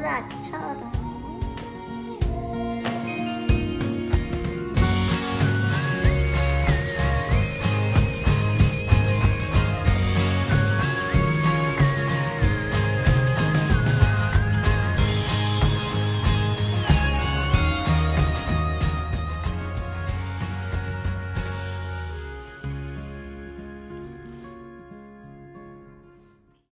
有臭的。